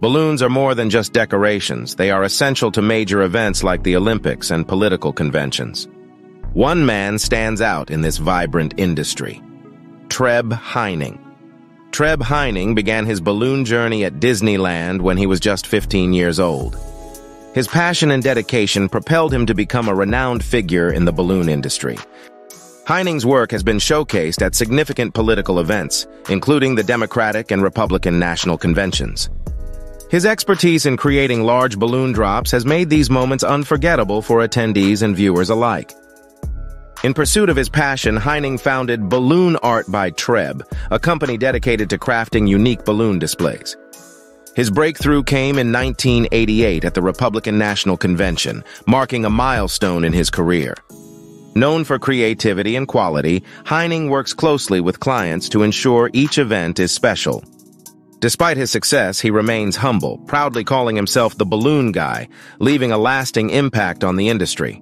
Balloons are more than just decorations. They are essential to major events like the Olympics and political conventions. One man stands out in this vibrant industry. Treb Heining. Treb Heining began his balloon journey at Disneyland when he was just 15 years old. His passion and dedication propelled him to become a renowned figure in the balloon industry. Heining's work has been showcased at significant political events, including the Democratic and Republican national conventions. His expertise in creating large balloon drops has made these moments unforgettable for attendees and viewers alike. In pursuit of his passion, Heining founded Balloon Art by Treb, a company dedicated to crafting unique balloon displays. His breakthrough came in 1988 at the Republican National Convention, marking a milestone in his career. Known for creativity and quality, Heining works closely with clients to ensure each event is special. Despite his success, he remains humble, proudly calling himself the balloon guy, leaving a lasting impact on the industry.